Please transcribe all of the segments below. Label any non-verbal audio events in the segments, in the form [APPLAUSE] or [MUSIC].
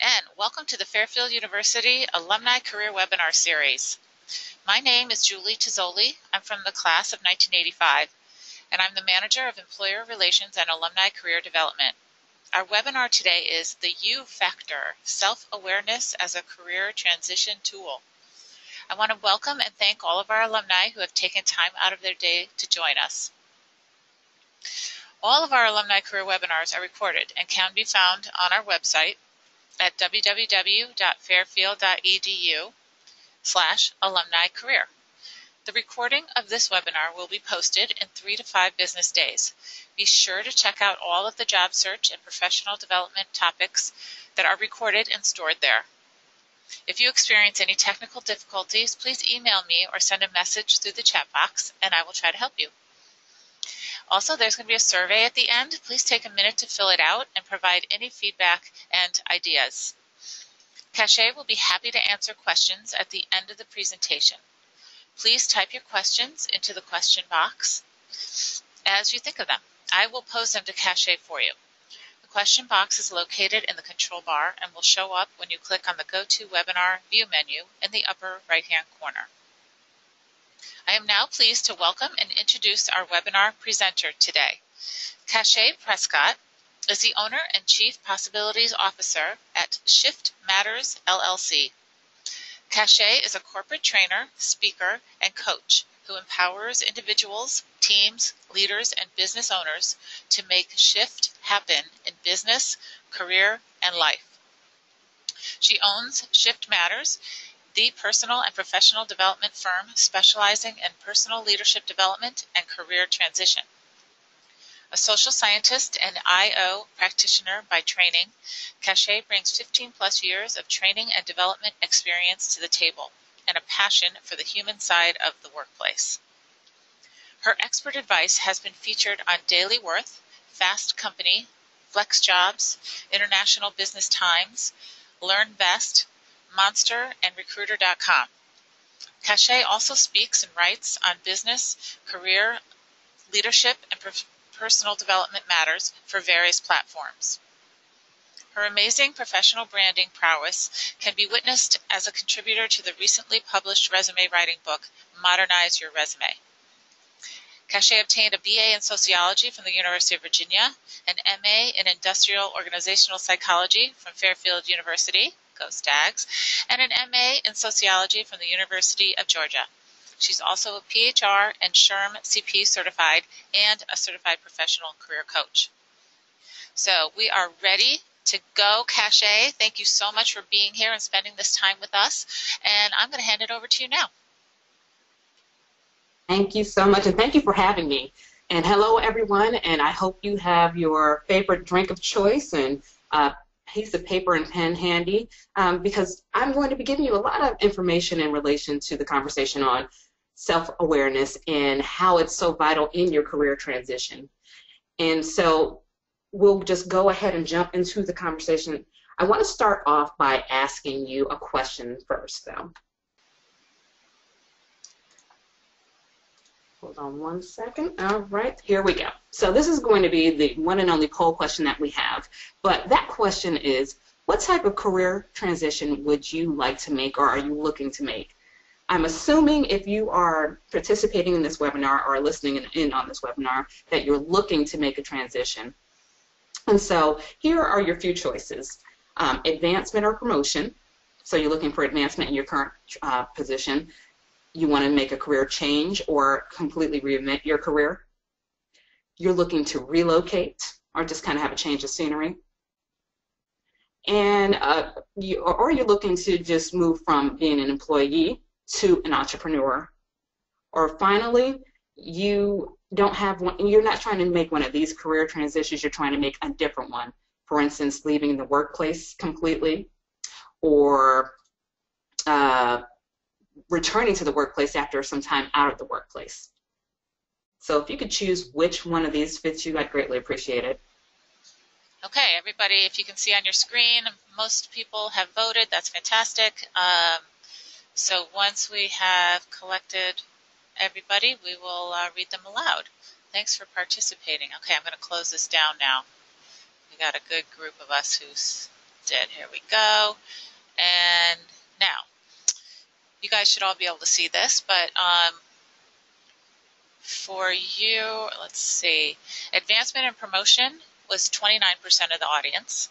and welcome to the Fairfield University Alumni Career Webinar Series. My name is Julie Tizzoli. I'm from the class of 1985, and I'm the Manager of Employer Relations and Alumni Career Development. Our webinar today is The YOU Factor, Self-Awareness as a Career Transition Tool. I want to welcome and thank all of our alumni who have taken time out of their day to join us. All of our alumni career webinars are recorded and can be found on our website at www.fairfield.edu slash alumni career. The recording of this webinar will be posted in three to five business days. Be sure to check out all of the job search and professional development topics that are recorded and stored there. If you experience any technical difficulties, please email me or send a message through the chat box and I will try to help you. Also, there's going to be a survey at the end. Please take a minute to fill it out and provide any feedback and ideas. Cachet will be happy to answer questions at the end of the presentation. Please type your questions into the question box as you think of them. I will pose them to Cachet for you. The question box is located in the control bar and will show up when you click on the GoToWebinar View menu in the upper right-hand corner. I am now pleased to welcome and introduce our webinar presenter today. Cachet Prescott is the owner and Chief Possibilities Officer at Shift Matters LLC. Cachet is a corporate trainer, speaker, and coach who empowers individuals, teams, leaders, and business owners to make shift happen in business, career, and life. She owns Shift Matters the personal and professional development firm specializing in personal leadership development and career transition. A social scientist and IO practitioner by training, Cachet brings 15 plus years of training and development experience to the table and a passion for the human side of the workplace. Her expert advice has been featured on Daily Worth, Fast Company, Flex Jobs, International Business Times, LearnVest, Monster, and Recruiter.com. Cachet also speaks and writes on business, career, leadership, and personal development matters for various platforms. Her amazing professional branding prowess can be witnessed as a contributor to the recently published resume writing book, Modernize Your Resume. Cachet obtained a BA in sociology from the University of Virginia, an MA in industrial organizational psychology from Fairfield University, Stags, and an MA in sociology from the University of Georgia. She's also a PHR and SHRM CP certified and a certified professional career coach. So we are ready to go, Cachet. Thank you so much for being here and spending this time with us. And I'm going to hand it over to you now. Thank you so much, and thank you for having me. And hello, everyone, and I hope you have your favorite drink of choice and uh, piece of paper and pen handy um, because I'm going to be giving you a lot of information in relation to the conversation on self-awareness and how it's so vital in your career transition. And so we'll just go ahead and jump into the conversation. I want to start off by asking you a question first, though. Hold on one second. All right, here we go. So this is going to be the one and only poll question that we have. But that question is, what type of career transition would you like to make or are you looking to make? I'm assuming if you are participating in this webinar or listening in on this webinar that you're looking to make a transition. And so here are your few choices. Um, advancement or promotion. So you're looking for advancement in your current uh, position you want to make a career change or completely reinvent your career. You're looking to relocate or just kind of have a change of scenery. And uh, you, or you're looking to just move from being an employee to an entrepreneur. Or finally, you don't have one, you're not trying to make one of these career transitions, you're trying to make a different one. For instance, leaving the workplace completely or uh, returning to the workplace after some time out of the workplace. So if you could choose which one of these fits you, I'd greatly appreciate it. Okay, everybody, if you can see on your screen, most people have voted. That's fantastic. Um, so once we have collected everybody, we will uh, read them aloud. Thanks for participating. Okay, I'm going to close this down now. We got a good group of us who's did. Here we go. And now, you guys should all be able to see this, but um, for you, let's see, advancement and promotion was 29% of the audience.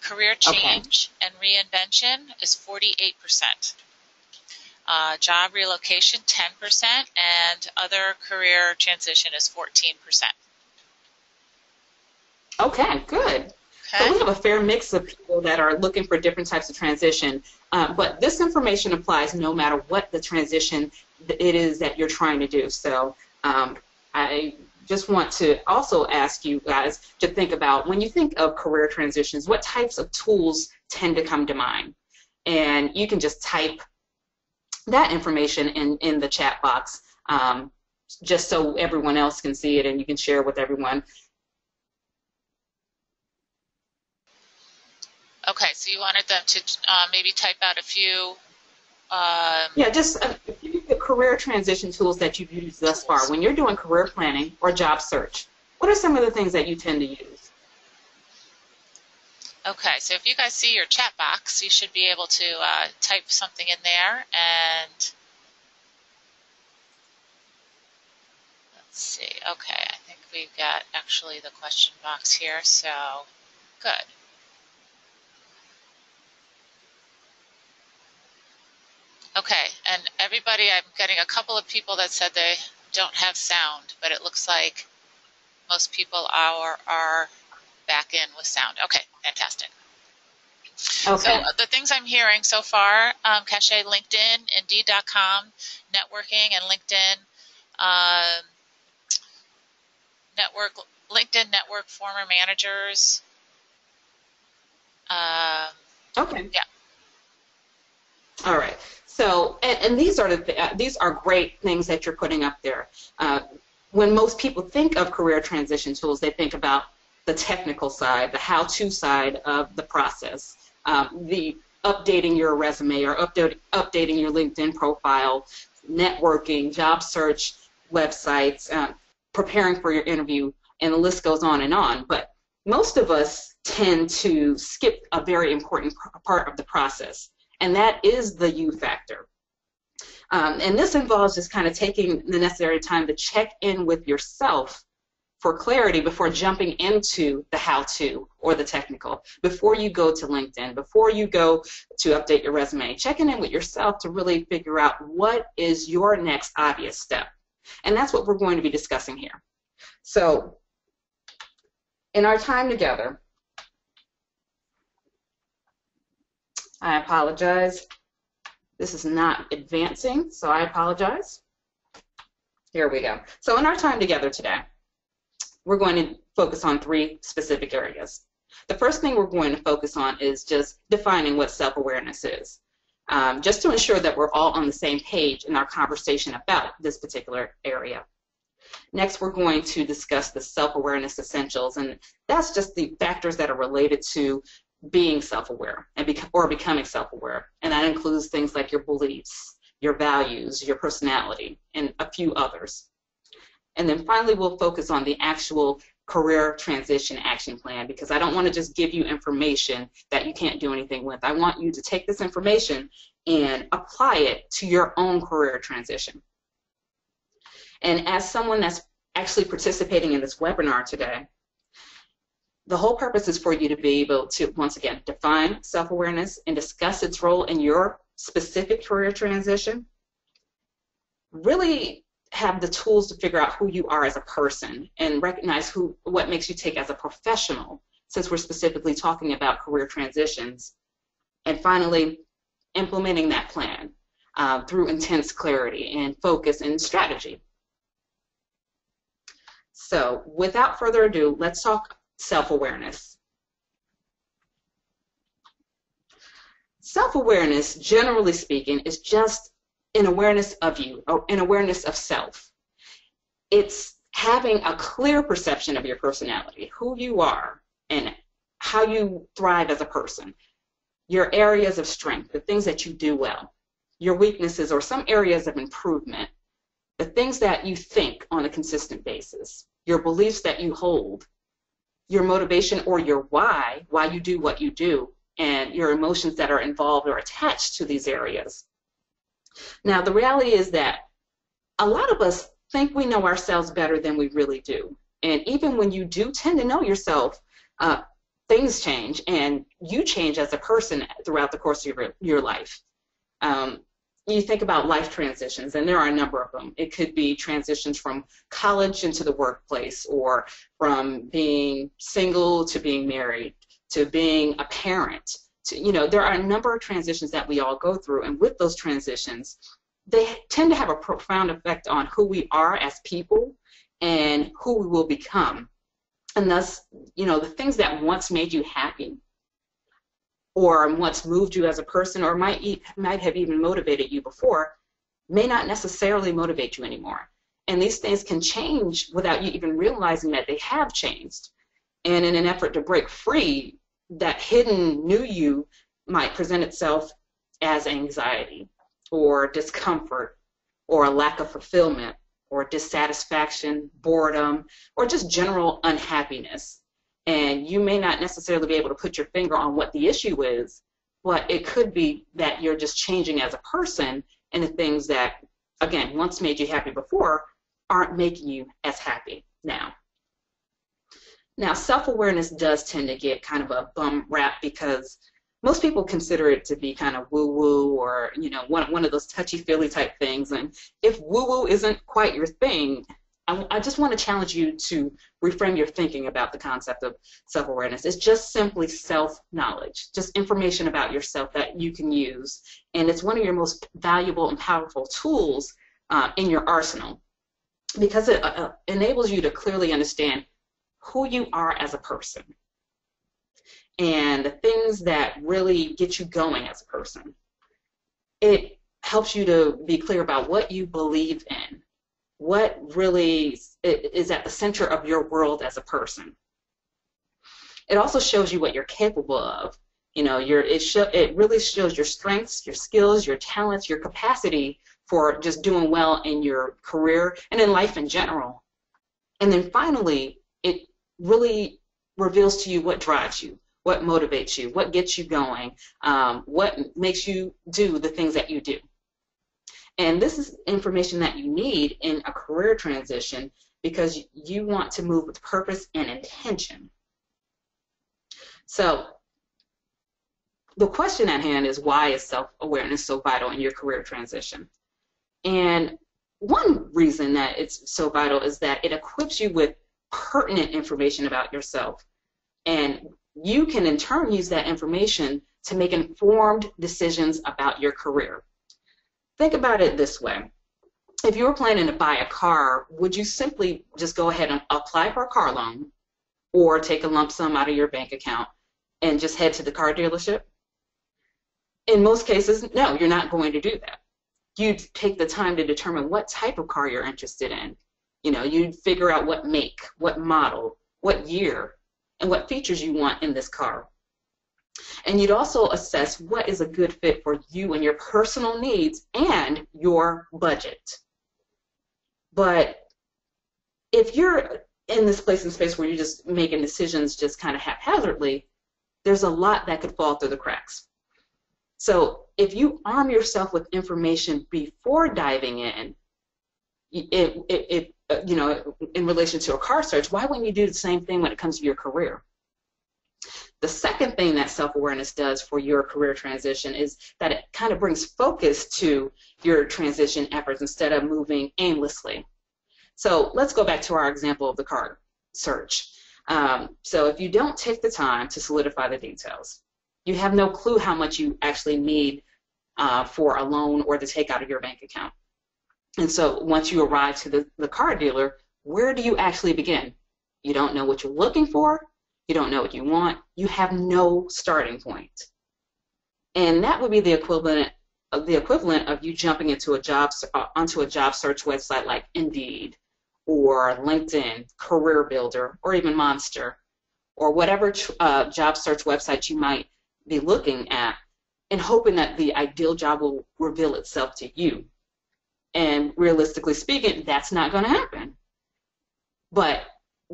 Career change okay. and reinvention is 48%. Uh, job relocation 10% and other career transition is 14%. Okay, good. Okay. So we have a fair mix of people that are looking for different types of transition, uh, but this information applies no matter what the transition it is that you're trying to do. So um, I just want to also ask you guys to think about when you think of career transitions, what types of tools tend to come to mind? And you can just type that information in, in the chat box um, just so everyone else can see it and you can share with everyone. Okay, so you wanted them to uh, maybe type out a few. Um, yeah, just a, a few the career transition tools that you've used thus far. When you're doing career planning or job search, what are some of the things that you tend to use? Okay, so if you guys see your chat box, you should be able to uh, type something in there and let's see. Okay, I think we've got actually the question box here, so good. Okay, and everybody, I'm getting a couple of people that said they don't have sound, but it looks like most people are are back in with sound. Okay, fantastic. Okay. So the things I'm hearing so far, um, Cachet, LinkedIn, Indeed.com, networking, and LinkedIn, um, network, LinkedIn network former managers. Um, okay. Yeah. All right. So, and, and these are the these are great things that you're putting up there. Uh, when most people think of career transition tools, they think about the technical side, the how-to side of the process, um, the updating your resume or update, updating your LinkedIn profile, networking, job search websites, uh, preparing for your interview, and the list goes on and on. But most of us tend to skip a very important part of the process and that is the you factor. Um, and this involves just kind of taking the necessary time to check in with yourself for clarity before jumping into the how to or the technical. Before you go to LinkedIn, before you go to update your resume, checking in with yourself to really figure out what is your next obvious step. And that's what we're going to be discussing here. So, in our time together, I apologize. This is not advancing, so I apologize. Here we go. So in our time together today, we're going to focus on three specific areas. The first thing we're going to focus on is just defining what self-awareness is, um, just to ensure that we're all on the same page in our conversation about this particular area. Next, we're going to discuss the self-awareness essentials, and that's just the factors that are related to being self-aware and bec- or becoming self-aware, and that includes things like your beliefs, your values, your personality, and a few others. And then finally, we'll focus on the actual career transition action plan because I don't want to just give you information that you can't do anything with. I want you to take this information and apply it to your own career transition. And as someone that's actually participating in this webinar today, the whole purpose is for you to be able to, once again, define self-awareness and discuss its role in your specific career transition. Really have the tools to figure out who you are as a person and recognize who what makes you tick as a professional, since we're specifically talking about career transitions. And finally, implementing that plan uh, through intense clarity and focus and strategy. So without further ado, let's talk self-awareness. Self-awareness, generally speaking, is just an awareness of you, or an awareness of self. It's having a clear perception of your personality, who you are, and how you thrive as a person, your areas of strength, the things that you do well, your weaknesses or some areas of improvement, the things that you think on a consistent basis, your beliefs that you hold, your motivation or your why, why you do what you do, and your emotions that are involved or attached to these areas. Now, the reality is that a lot of us think we know ourselves better than we really do. And even when you do tend to know yourself, uh, things change and you change as a person throughout the course of your, your life. Um, you think about life transitions, and there are a number of them. It could be transitions from college into the workplace, or from being single to being married, to being a parent. To, you know, there are a number of transitions that we all go through, and with those transitions, they tend to have a profound effect on who we are as people and who we will become. And thus, you know, the things that once made you happy or what's moved you as a person or might might have even motivated you before may not necessarily motivate you anymore. And these things can change without you even realizing that they have changed. And in an effort to break free, that hidden new you might present itself as anxiety or discomfort or a lack of fulfillment or dissatisfaction, boredom, or just general unhappiness. And you may not necessarily be able to put your finger on what the issue is, but it could be that you're just changing as a person and the things that, again, once made you happy before aren't making you as happy now. Now, self awareness does tend to get kind of a bum rap because most people consider it to be kind of woo woo or you know one one of those touchy feely type things. And if woo woo isn't quite your thing, I, I just want to challenge you to reframe your thinking about the concept of self awareness. It's just simply self knowledge, just information about yourself that you can use, and it's one of your most valuable and powerful tools uh, in your arsenal because it uh, uh enables you to clearly understand who you are as a person and the things that really get you going as a person. It helps you to be clear about what you believe in, what really is at the center of your world as a person. It also shows you what you're capable of. You know, your it show, it really shows your strengths, your skills, your talents, your capacity for just doing well in your career and in life in general. And then finally, it really reveals to you what drives you, what motivates you, what gets you going, um, what makes you do the things that you do. And this is information that you need in a career transition because you want to move with purpose and intention. So the question at hand is why is self-awareness so vital in your career transition? And one reason that it's so vital is that it equips you with pertinent information about yourself and you can in turn use that information to make informed decisions about your career. Think about it this way. If you were planning to buy a car, would you simply just go ahead and apply for a car loan or take a lump sum out of your bank account and just head to the car dealership? In most cases, no, you're not going to do that. You'd take the time to determine what type of car you're interested in. You know, you'd figure out what make, what model, what year, and what features you want in this car. And you'd also assess what is a good fit for you and your personal needs and your budget. But if you're in this place and space where you're just making decisions just kind of haphazardly, there's a lot that could fall through the cracks. So if you arm yourself with information before diving in, it, it, it uh, you know, in relation to a car search, why wouldn't you do the same thing when it comes to your career? The second thing that self-awareness does for your career transition is that it kind of brings focus to your transition efforts instead of moving aimlessly. So let's go back to our example of the car search. Um, so if you don't take the time to solidify the details, you have no clue how much you actually need uh, for a loan or to take out of your bank account. And so once you arrive to the, the car dealer, where do you actually begin? You don't know what you're looking for. You don't know what you want. You have no starting point. And that would be the equivalent of the equivalent of you jumping into a job uh, onto a job search website like Indeed or LinkedIn, Career Builder, or even Monster, or whatever uh, job search website you might be looking at, and hoping that the ideal job will reveal itself to you. And realistically speaking, that's not going to happen. But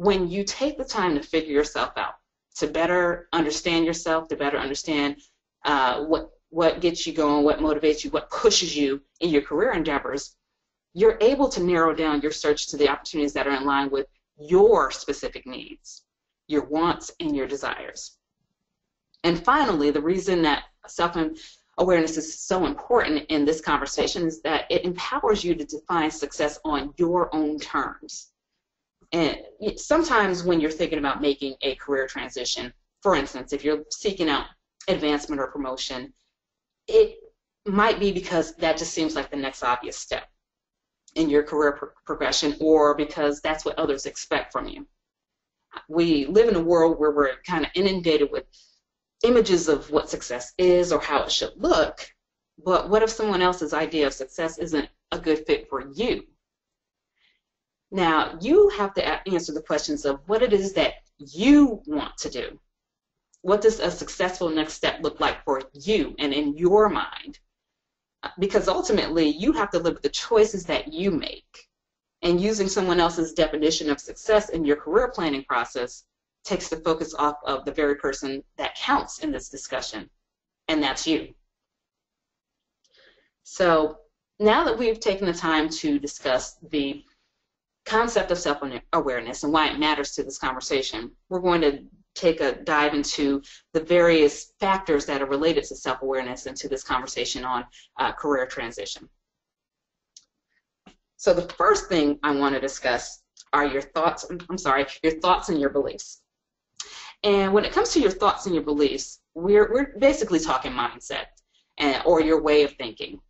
when you take the time to figure yourself out, to better understand yourself, to better understand uh, what what gets you going, what motivates you, what pushes you in your career endeavors, you're able to narrow down your search to the opportunities that are in line with your specific needs, your wants, and your desires. And finally, the reason that self awareness is so important in this conversation is that it empowers you to define success on your own terms. And sometimes when you're thinking about making a career transition, for instance, if you're seeking out advancement or promotion, it might be because that just seems like the next obvious step in your career pro- progression or because that's what others expect from you. We live in a world where we're kind of inundated with images of what success is or how it should look, but what if someone else's idea of success isn't a good fit for you? Now, you have to answer the questions of what it is that you want to do. What does a successful next step look like for you and in your mind? Because ultimately, you have to live with the choices that you make. And using someone else's definition of success in your career planning process takes the focus off of the very person that counts in this discussion, and that's you. So now that we've taken the time to discuss the concept of self-awareness and why it matters to this conversation, we're going to take a dive into the various factors that are related to self-awareness and to this conversation on uh, career transition. So the first thing I want to discuss are your thoughts, I'm sorry, your thoughts and your beliefs. And when it comes to your thoughts and your beliefs, we're, we're basically talking mindset and, or your way of thinking.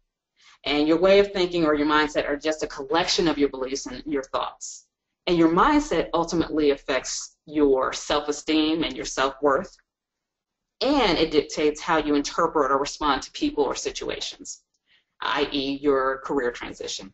And your way of thinking or your mindset are just a collection of your beliefs and your thoughts. And your mindset ultimately affects your self esteem and your self worth. And it dictates how you interpret or respond to people or situations, i.e., your career transition.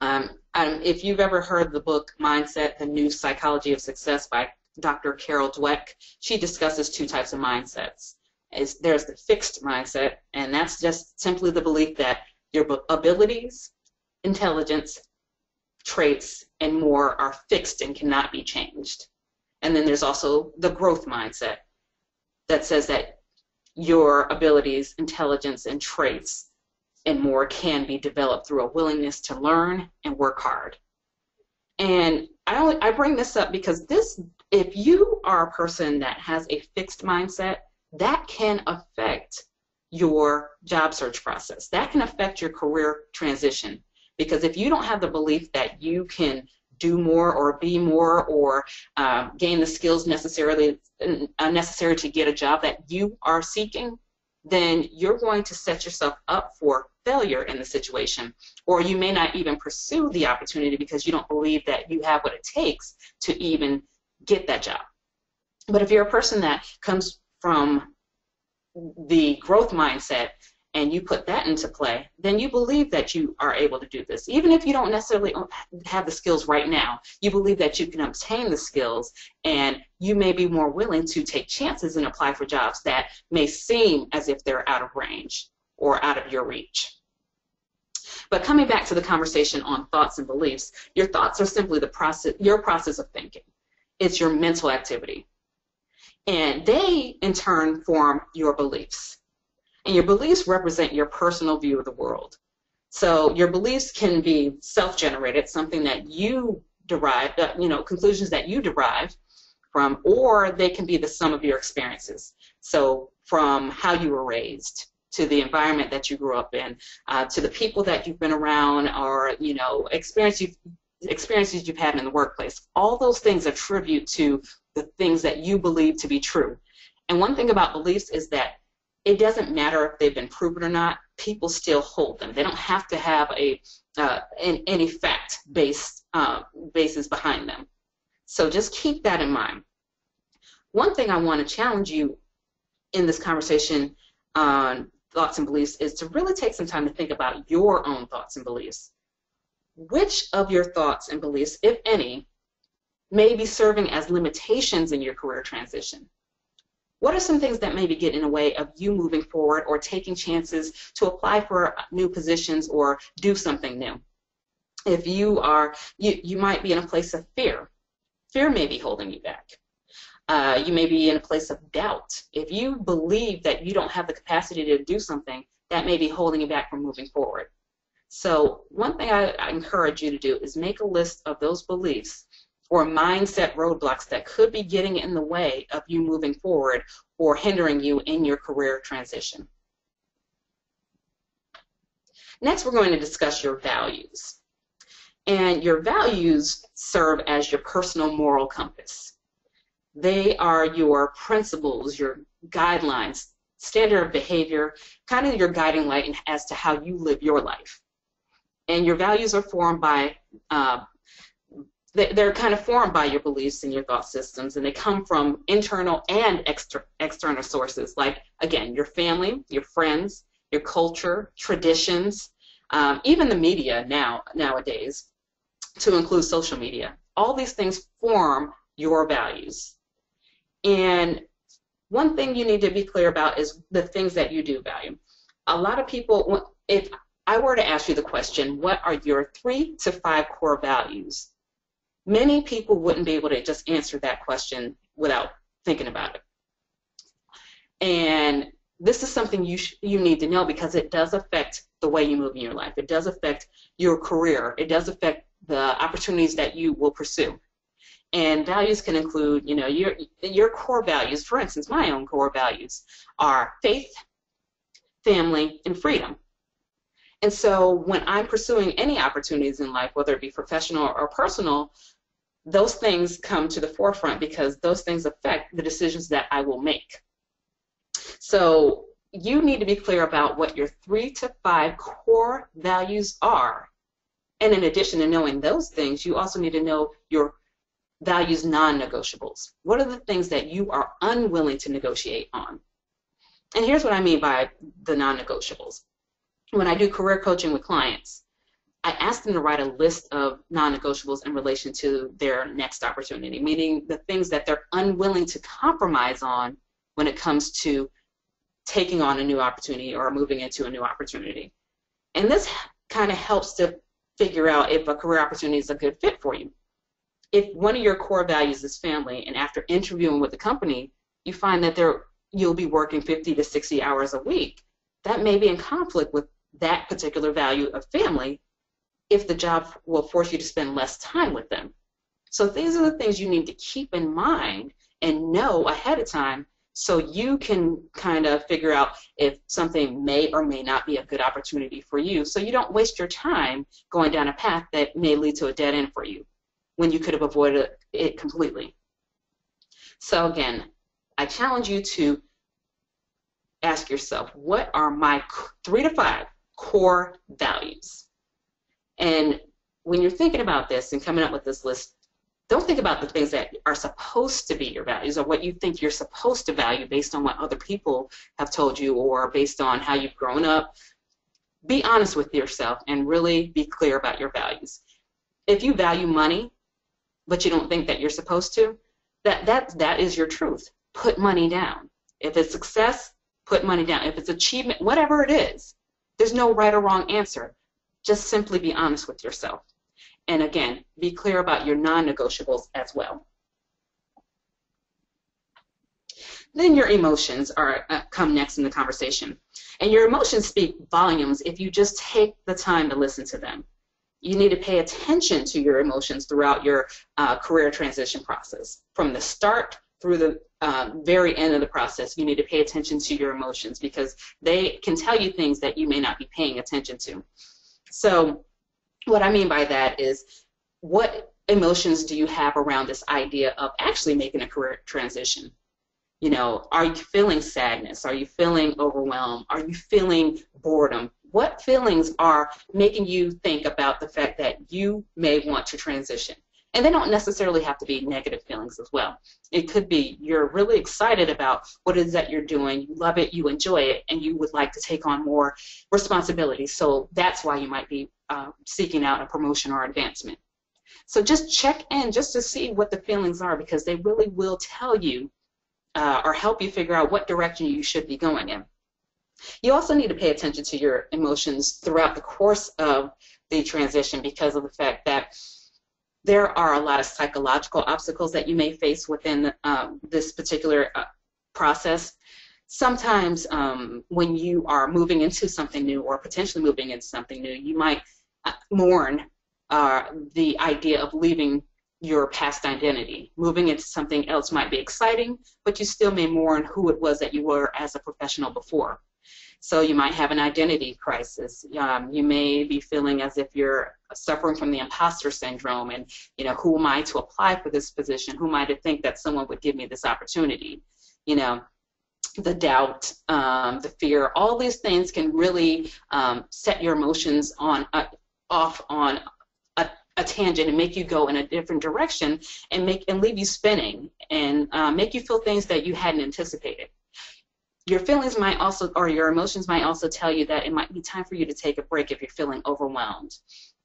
Um, um, if you've ever heard the book Mindset, The New Psychology of Success by Dr. Carol Dweck, she discusses two types of mindsets. Is there's the fixed mindset, and that's just simply the belief that your abilities, intelligence, traits, and more are fixed and cannot be changed. And then there's also the growth mindset that says that your abilities, intelligence, and traits and more can be developed through a willingness to learn and work hard. And I only I bring this up because this if you are a person that has a fixed mindset, that can affect your job search process. That can affect your career transition. Because if you don't have the belief that you can do more or be more or uh, gain the skills necessarily uh, necessary to get a job that you are seeking, then you're going to set yourself up for failure in the situation. Or you may not even pursue the opportunity because you don't believe that you have what it takes to even get that job. But if you're a person that comes from the growth mindset and you put that into play, then you believe that you are able to do this. Even if you don't necessarily have the skills right now, you believe that you can obtain the skills and you may be more willing to take chances and apply for jobs that may seem as if they're out of range or out of your reach. But coming back to the conversation on thoughts and beliefs, your thoughts are simply the process, your process of thinking it's your mental activity. And they, in turn, form your beliefs. And your beliefs represent your personal view of the world. So your beliefs can be self-generated, something that you derive, you know, conclusions that you derive from, or they can be the sum of your experiences. So from how you were raised, to the environment that you grew up in, uh, to the people that you've been around, or you know, experience you've experiences you've had in the workplace. All those things attribute to the things that you believe to be true. And one thing about beliefs is that it doesn't matter if they've been proven or not, people still hold them. They don't have to have a uh, an, any fact-based uh, basis behind them. So just keep that in mind. One thing I want to challenge you in this conversation on thoughts and beliefs is to really take some time to think about your own thoughts and beliefs which of your thoughts and beliefs, if any, may be serving as limitations in your career transition? What are some things that maybe get in the way of you moving forward or taking chances to apply for new positions or do something new? If you are, you, you might be in a place of fear. Fear may be holding you back. Uh, you may be in a place of doubt. If you believe that you don't have the capacity to do something, that may be holding you back from moving forward. So one thing I, I encourage you to do is make a list of those beliefs or mindset roadblocks that could be getting in the way of you moving forward or hindering you in your career transition. Next, we're going to discuss your values. And your values serve as your personal moral compass. They are your principles, your guidelines, standard of behavior, kind of your guiding light as to how you live your life. And your values are formed by, uh, they're kind of formed by your beliefs and your thought systems, and they come from internal and exter- external sources, like, again, your family, your friends, your culture, traditions, um, even the media now nowadays, to include social media. All these things form your values. And one thing you need to be clear about is the things that you do value. A lot of people, if I were to ask you the question, what are your three to five core values? Many people wouldn't be able to just answer that question without thinking about it. And this is something you you need to know because it does affect the way you move in your life. It does affect your career. It does affect the opportunities that you will pursue. And values can include, you know, your your core values. For instance, my own core values are faith, family, and freedom. And so when I'm pursuing any opportunities in life, whether it be professional or personal, those things come to the forefront because those things affect the decisions that I will make. So you need to be clear about what your three to five core values are. And in addition to knowing those things, you also need to know your values non-negotiables. What are the things that you are unwilling to negotiate on? And here's what I mean by the non-negotiables. When I do career coaching with clients, I ask them to write a list of non-negotiables in relation to their next opportunity, meaning the things that they're unwilling to compromise on when it comes to taking on a new opportunity or moving into a new opportunity. And this kind of helps to figure out if a career opportunity is a good fit for you. If one of your core values is family, and after interviewing with the company, you find that there you'll be working 50 to 60 hours a week, that may be in conflict with that particular value of family if the job will force you to spend less time with them. So these are the things you need to keep in mind and know ahead of time so you can kind of figure out if something may or may not be a good opportunity for you so you don't waste your time going down a path that may lead to a dead end for you when you could have avoided it completely. So again, I challenge you to ask yourself, what are my three to five core values? And when you're thinking about this and coming up with this list, don't think about the things that are supposed to be your values or what you think you're supposed to value based on what other people have told you or based on how you've grown up. Be honest with yourself and really be clear about your values. If you value money, but you don't think that you're supposed to, that, that, that is your truth. Put money down. If it's success, put money down. If it's achievement, whatever it is, there's no right or wrong answer. Just simply be honest with yourself. And again, be clear about your non-negotiables as well. Then your emotions are uh, come next in the conversation. And your emotions speak volumes if you just take the time to listen to them. You need to pay attention to your emotions throughout your uh, career transition process. From the start through the uh, very end of the process, you need to pay attention to your emotions because they can tell you things that you may not be paying attention to. So what I mean by that is what emotions do you have around this idea of actually making a career transition? You know, are you feeling sadness? Are you feeling overwhelmed? Are you feeling boredom? What feelings are making you think about the fact that you may want to transition? And they don't necessarily have to be negative feelings as well. It could be you're really excited about what it is that you're doing, you love it, you enjoy it, and you would like to take on more responsibility. So that's why you might be uh, seeking out a promotion or advancement. So just check in just to see what the feelings are because they really will tell you uh, or help you figure out what direction you should be going in. You also need to pay attention to your emotions throughout the course of the transition because of the fact that there are a lot of psychological obstacles that you may face within um, this particular uh, process. Sometimes um, when you are moving into something new or potentially moving into something new, you might uh, mourn uh, the idea of leaving your past identity. Moving into something else might be exciting, but you still may mourn who it was that you were as a professional before. So you might have an identity crisis. Um, you may be feeling as if you're suffering from the imposter syndrome and, you know, who am I to apply for this position? Who am I to think that someone would give me this opportunity? You know, the doubt, um, the fear, all these things can really um, set your emotions on uh, off on a, a, tangent and make you go in a different direction and make and leave you spinning and uh, make you feel things that you hadn't anticipated your feelings might also, or your emotions might also tell you that it might be time for you to take a break if you're feeling overwhelmed.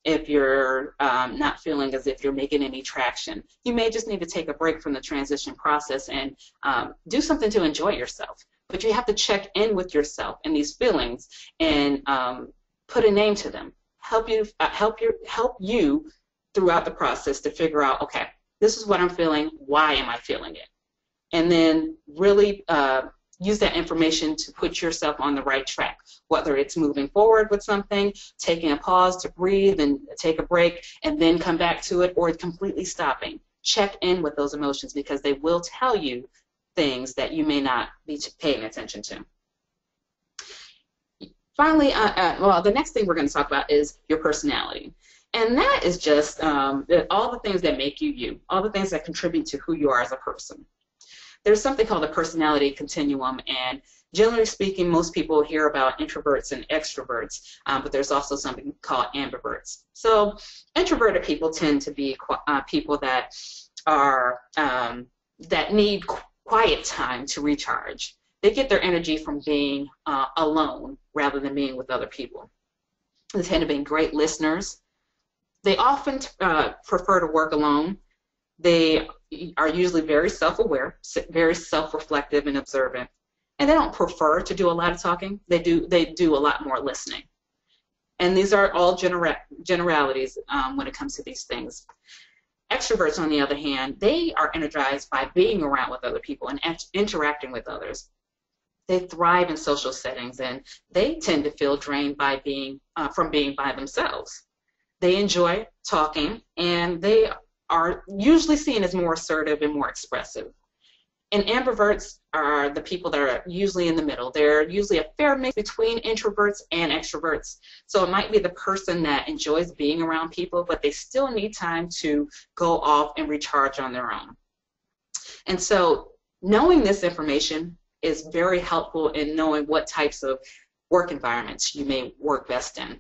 If you're um, not feeling as if you're making any traction, you may just need to take a break from the transition process and um, do something to enjoy yourself. But you have to check in with yourself and these feelings and um, put a name to them. Help you, uh, help you, help you throughout the process to figure out, okay, this is what I'm feeling. Why am I feeling it? And then really uh, use that information to put yourself on the right track, whether it's moving forward with something, taking a pause to breathe and take a break, and then come back to it, or completely stopping. Check in with those emotions because they will tell you things that you may not be paying attention to. Finally, uh, uh, well, the next thing we're going to talk about is your personality. And that is just um, all the things that make you you, all the things that contribute to who you are as a person there's something called a personality continuum, and generally speaking, most people hear about introverts and extroverts, um, but there's also something called ambiverts. So introverted people tend to be uh, people that are um, that need quiet time to recharge. They get their energy from being uh, alone rather than being with other people. They tend to be great listeners. They often uh, prefer to work alone. They are usually very self-aware, very self-reflective and observant, and they don't prefer to do a lot of talking. They do they do a lot more listening. And these are all genera- generalities um, when it comes to these things. Extroverts, on the other hand, they are energized by being around with other people and interacting with others. They thrive in social settings, and they tend to feel drained by being uh, from being by themselves. They enjoy talking, and they are usually seen as more assertive and more expressive. And ambiverts are the people that are usually in the middle. They're usually a fair mix between introverts and extroverts. So it might be the person that enjoys being around people, but they still need time to go off and recharge on their own. And so knowing this information is very helpful in knowing what types of work environments you may work best in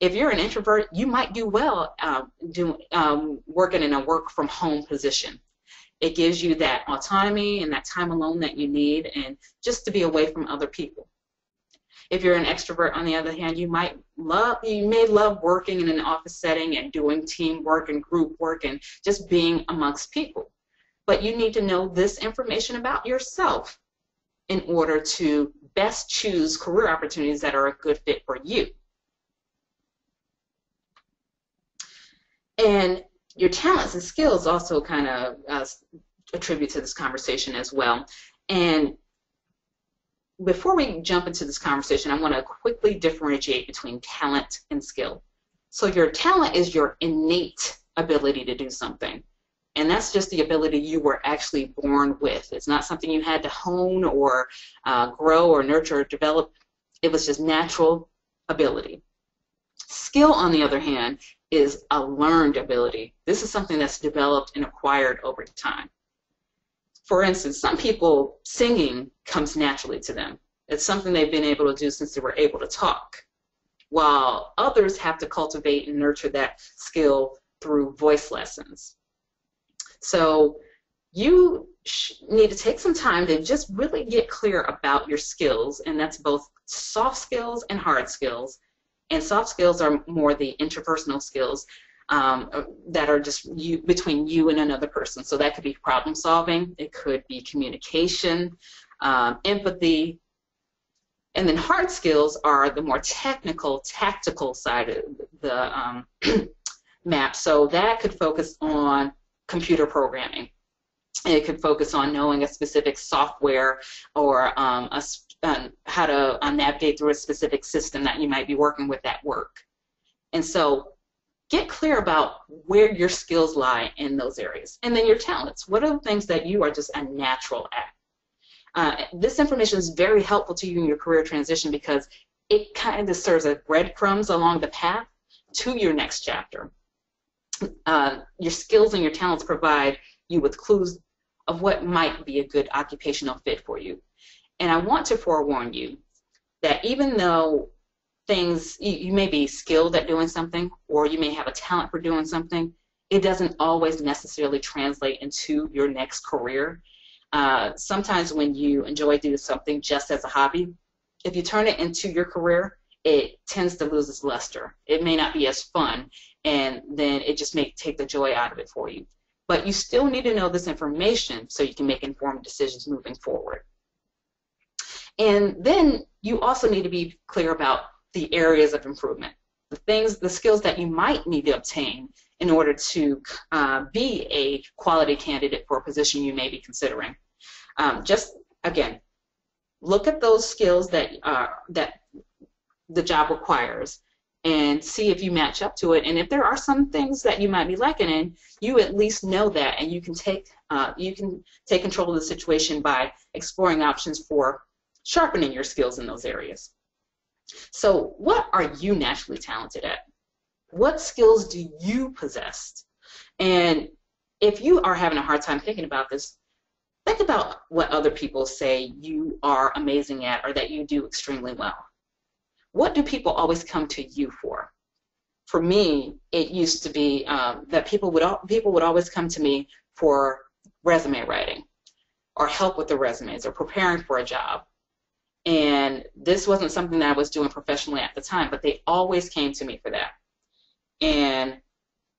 if you're an introvert, you might do well uh, do, um, working in a work from home position. It gives you that autonomy and that time alone that you need and just to be away from other people. If you're an extrovert, on the other hand, you might love, you may love working in an office setting and doing teamwork and group work and just being amongst people. But you need to know this information about yourself in order to best choose career opportunities that are a good fit for you. And your talents and skills also kind of uh, attribute to this conversation as well. And before we jump into this conversation, I want to quickly differentiate between talent and skill. So your talent is your innate ability to do something. And that's just the ability you were actually born with. It's not something you had to hone or uh, grow or nurture or develop. It was just natural ability. Skill, on the other hand, is a learned ability. This is something that's developed and acquired over time. For instance, some people, singing comes naturally to them. It's something they've been able to do since they were able to talk, while others have to cultivate and nurture that skill through voice lessons. So you need to take some time to just really get clear about your skills, and that's both soft skills and hard skills, and soft skills are more the interpersonal skills um, that are just you between you and another person. So that could be problem solving, it could be communication, um, empathy, and then hard skills are the more technical, tactical side of the um, [CLEARS THROAT] map. So that could focus on computer programming. It could focus on knowing a specific software or um, a, um, how to uh, navigate through a specific system that you might be working with at work. And so get clear about where your skills lie in those areas. And then your talents. What are the things that you are just a natural at? Uh, this information is very helpful to you in your career transition because it kind of serves as breadcrumbs along the path to your next chapter. Uh, your skills and your talents provide you with clues of what might be a good occupational fit for you. And I want to forewarn you that even though things, you, you may be skilled at doing something or you may have a talent for doing something, it doesn't always necessarily translate into your next career. Uh, sometimes when you enjoy doing something just as a hobby, if you turn it into your career, it tends to lose its luster. It may not be as fun, and then it just may take the joy out of it for you. But you still need to know this information so you can make informed decisions moving forward. And then you also need to be clear about the areas of improvement, the things, the skills that you might need to obtain in order to uh, be a quality candidate for a position you may be considering. Um, just again, look at those skills that uh, that the job requires and see if you match up to it. And if there are some things that you might be lacking in, you at least know that, and you can take uh, you can take control of the situation by exploring options for sharpening your skills in those areas. So, what are you naturally talented at? What skills do you possess? And if you are having a hard time thinking about this, think about what other people say you are amazing at or that you do extremely well what do people always come to you for? For me, it used to be um, that people would people would always come to me for resume writing, or help with the resumes, or preparing for a job. And this wasn't something that I was doing professionally at the time, but they always came to me for that. And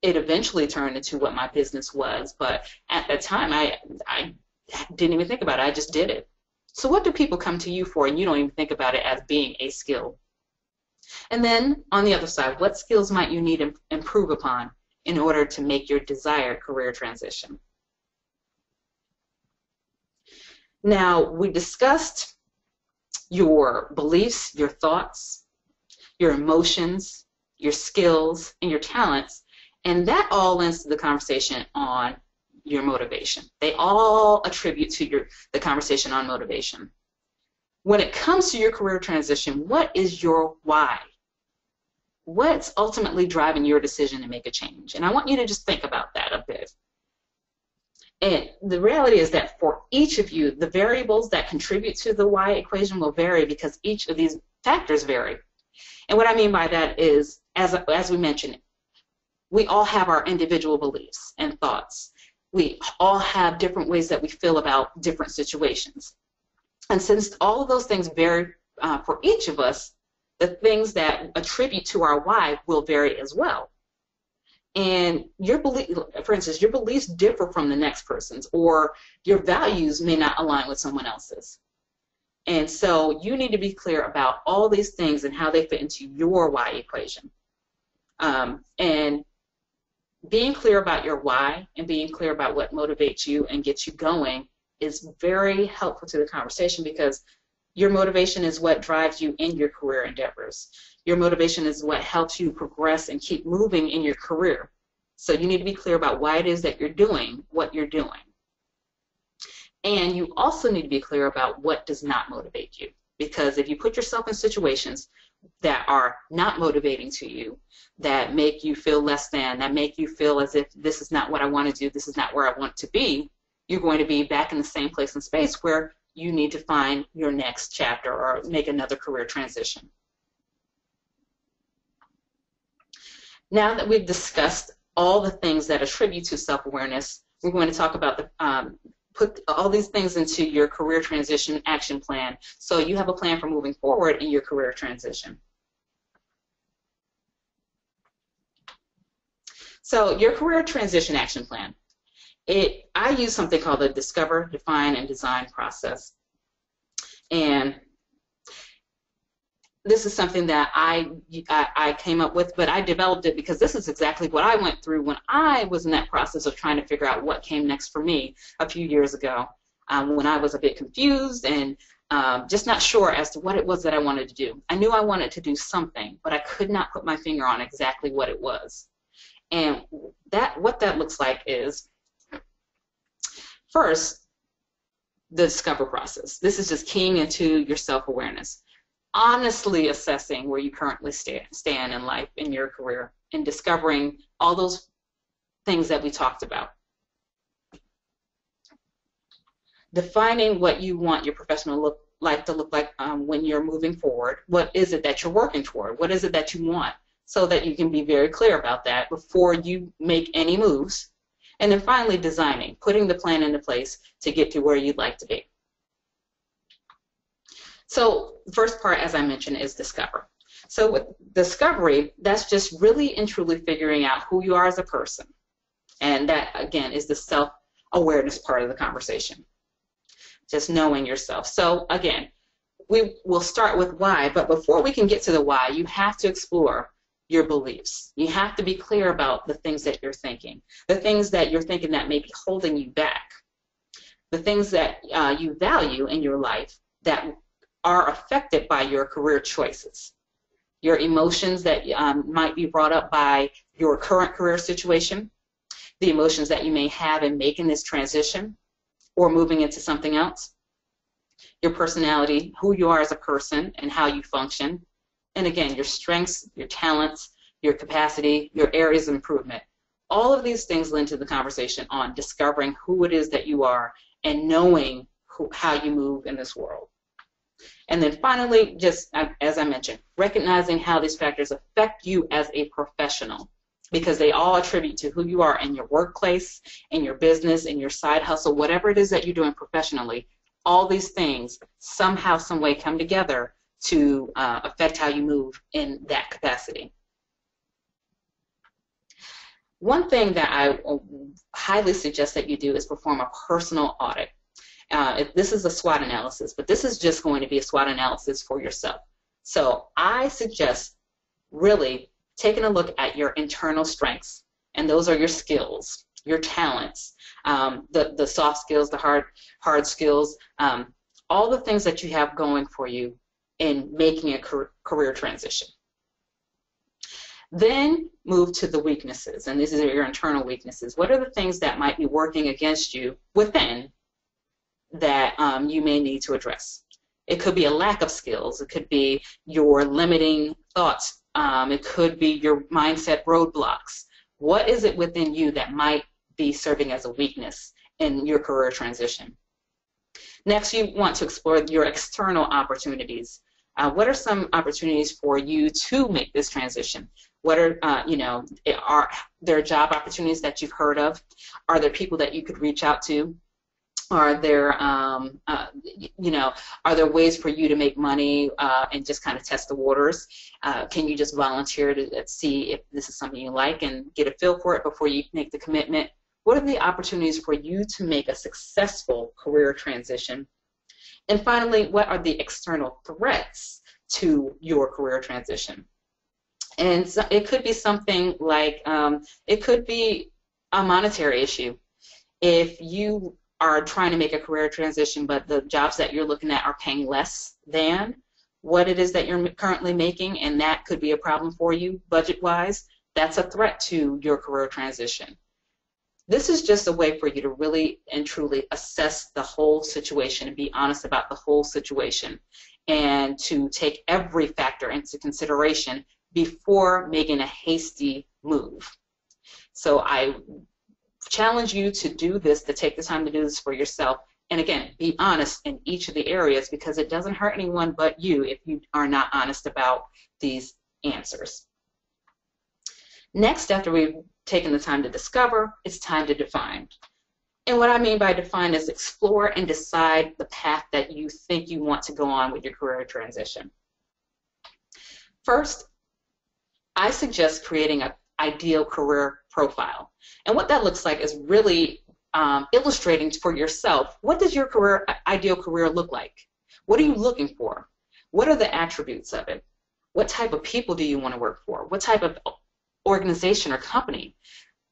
it eventually turned into what my business was. But at that time, I I didn't even think about it. I just did it. So what do people come to you for, and you don't even think about it as being a skill? And then on the other side, what skills might you need to improve upon in order to make your desired career transition? Now, we discussed your beliefs, your thoughts, your emotions, your skills, and your talents, and that all lends to the conversation on your motivation. They all attribute to your the conversation on motivation when it comes to your career transition, what is your why? What's ultimately driving your decision to make a change? And I want you to just think about that a bit. And the reality is that for each of you, the variables that contribute to the why equation will vary because each of these factors vary. And what I mean by that is, as, as we mentioned, we all have our individual beliefs and thoughts. We all have different ways that we feel about different situations. And since all of those things vary uh, for each of us, the things that attribute to our why will vary as well. And your belief, for instance, your beliefs differ from the next person's, or your values may not align with someone else's. And so you need to be clear about all these things and how they fit into your why equation. Um, and being clear about your why and being clear about what motivates you and gets you going is very helpful to the conversation because your motivation is what drives you in your career endeavors. Your motivation is what helps you progress and keep moving in your career. So you need to be clear about why it is that you're doing what you're doing. And you also need to be clear about what does not motivate you. Because if you put yourself in situations that are not motivating to you, that make you feel less than, that make you feel as if this is not what I want to do, this is not where I want to be, you're going to be back in the same place and space where you need to find your next chapter or make another career transition. Now that we've discussed all the things that attribute to self-awareness, we're going to talk about the um, put all these things into your career transition action plan so you have a plan for moving forward in your career transition. So your career transition action plan it I use something called the discover, define, and design process. And this is something that I, I, I came up with, but I developed it because this is exactly what I went through when I was in that process of trying to figure out what came next for me a few years ago, um, when I was a bit confused and um, just not sure as to what it was that I wanted to do. I knew I wanted to do something, but I could not put my finger on exactly what it was. And that what that looks like is first the discover process. This is just keying into your self-awareness honestly assessing where you currently stand, in life, in your career, and discovering all those things that we talked about. Defining what you want your professional look, life to look like um, when you're moving forward. What is it that you're working toward? What is it that you want? So that you can be very clear about that before you make any moves. And then finally, designing, putting the plan into place to get to where you'd like to be. So first part, as I mentioned, is discover. So with discovery, that's just really and truly figuring out who you are as a person. And that, again, is the self-awareness part of the conversation. Just knowing yourself. So again, we will start with why, but before we can get to the why, you have to explore your beliefs. You have to be clear about the things that you're thinking, the things that you're thinking that may be holding you back, the things that uh, you value in your life that are affected by your career choices. Your emotions that um, might be brought up by your current career situation, the emotions that you may have in making this transition or moving into something else, your personality, who you are as a person and how you function, and again, your strengths, your talents, your capacity, your areas of improvement. All of these things lend to the conversation on discovering who it is that you are and knowing who, how you move in this world. And then finally, just um, as I mentioned, recognizing how these factors affect you as a professional because they all attribute to who you are in your workplace, in your business, in your side hustle, whatever it is that you're doing professionally. All these things somehow, some way come together to uh, affect how you move in that capacity. One thing that I highly suggest that you do is perform a personal audit. Uh, this is a SWOT analysis, but this is just going to be a SWOT analysis for yourself. So I suggest really taking a look at your internal strengths, and those are your skills, your talents, um, the, the soft skills, the hard, hard skills, um, all the things that you have going for you in making a career transition. Then move to the weaknesses, and these are your internal weaknesses. What are the things that might be working against you within that um, you may need to address. It could be a lack of skills. It could be your limiting thoughts. Um, it could be your mindset roadblocks. What is it within you that might be serving as a weakness in your career transition? Next, you want to explore your external opportunities. Uh, what are some opportunities for you to make this transition? What are, uh, you know, are there job opportunities that you've heard of? Are there people that you could reach out to? Are there, um, uh, you know, are there ways for you to make money uh, and just kind of test the waters? Uh, can you just volunteer to see if this is something you like and get a feel for it before you make the commitment? What are the opportunities for you to make a successful career transition? And finally, what are the external threats to your career transition? And so it could be something like, um, it could be a monetary issue. If you are trying to make a career transition, but the jobs that you're looking at are paying less than what it is that you're currently making, and that could be a problem for you budget-wise, that's a threat to your career transition. This is just a way for you to really and truly assess the whole situation and be honest about the whole situation and to take every factor into consideration before making a hasty move. So I challenge you to do this, to take the time to do this for yourself. And again, be honest in each of the areas because it doesn't hurt anyone but you if you are not honest about these answers. Next, after we've taken the time to discover, it's time to define. And what I mean by define is explore and decide the path that you think you want to go on with your career transition. First, I suggest creating an ideal career profile. And what that looks like is really um, illustrating for yourself what does your career ideal career look like? What are you looking for? What are the attributes of it? What type of people do you want to work for? What type of organization or company?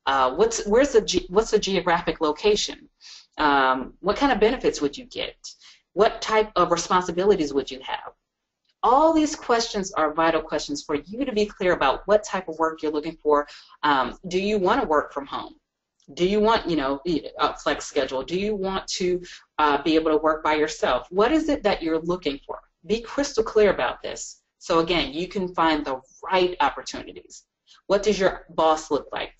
Uh, what's where's the what's the geographic location? Um, what kind of benefits would you get? What type of responsibilities would you have? All these questions are vital questions for you to be clear about what type of work you're looking for. Um, do you want to work from home? Do you want, you know, a flex schedule? Do you want to uh, be able to work by yourself? What is it that you're looking for? Be crystal clear about this. So again, you can find the right opportunities. What does your boss look like?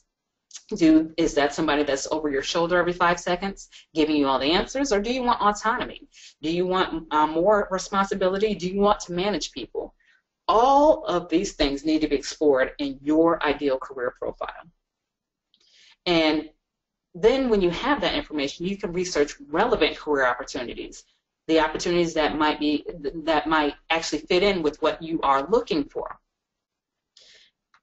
Do is that somebody that's over your shoulder every five seconds, giving you all the answers, or do you want autonomy? Do you want uh, more responsibility? Do you want to manage people? All of these things need to be explored in your ideal career profile. And then when you have that information, you can research relevant career opportunities, the opportunities that might be that might actually fit in with what you are looking for.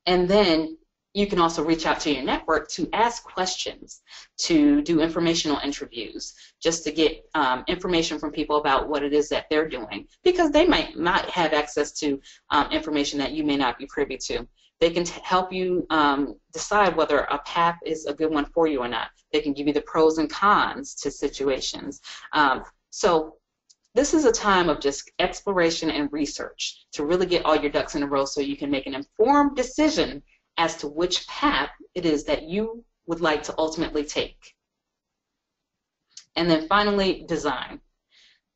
And then you can also reach out to your network to ask questions, to do informational interviews, just to get um, information from people about what it is that they're doing, because they might not have access to um, information that you may not be privy to. They can help you um, decide whether a path is a good one for you or not. They can give you the pros and cons to situations. Um, so this is a time of just exploration and research to really get all your ducks in a row so you can make an informed decision as to which path it is that you would like to ultimately take. And then finally, design.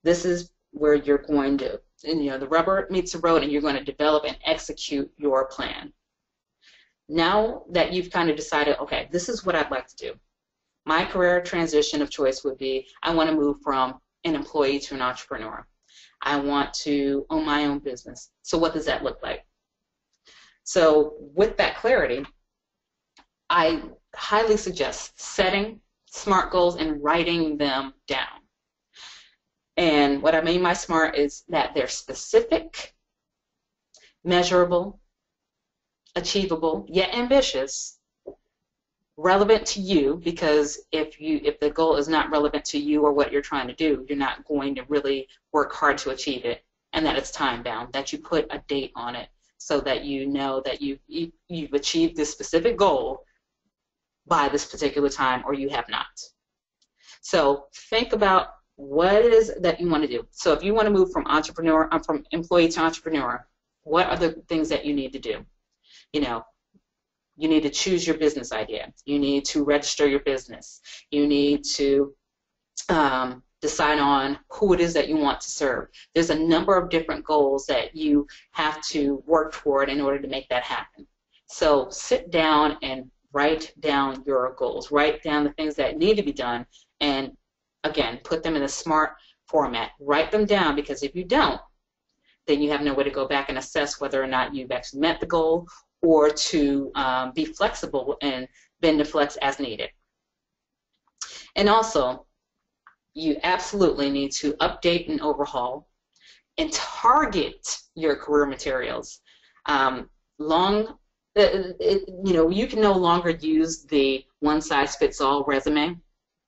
This is where you're going to, you know, the rubber meets the road and you're going to develop and execute your plan now that you've kind of decided, okay, this is what I'd like to do. My career transition of choice would be I want to move from an employee to an entrepreneur. I want to own my own business. So what does that look like? So with that clarity, I highly suggest setting SMART goals and writing them down. And what I mean by SMART is that they're specific, measurable, achievable yet ambitious, relevant to you because if you if the goal is not relevant to you or what you're trying to do, you're not going to really work hard to achieve it, and that it's time bound. That you put a date on it so that you know that you, you you've achieved this specific goal by this particular time or you have not. So think about what it is that you want to do. So if you want to move from entrepreneur uh, from employee to entrepreneur, what are the things that you need to do? you know, you need to choose your business idea. You need to register your business. You need to um, decide on who it is that you want to serve. There's a number of different goals that you have to work toward in order to make that happen. So sit down and write down your goals. Write down the things that need to be done and again, put them in a smart format. Write them down because if you don't, then you have no way to go back and assess whether or not you've actually met the goal or to um, be flexible and bend and flex as needed. And also, you absolutely need to update and overhaul and target your career materials. Um, long, it, uh, it, you know, you can no longer use the one-size-fits-all resume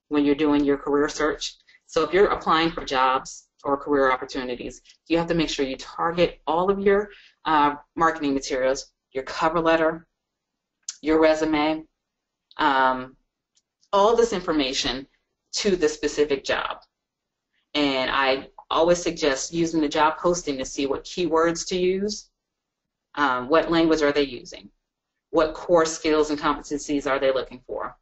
when you're doing your career search. So if you're applying for jobs or career opportunities, you have to make sure you target all of your uh, marketing materials your cover letter, your resume, um, all this information to the specific job. And I always suggest using the job posting to see what keywords to use, um, what language are they using, what core skills and competencies are they looking for,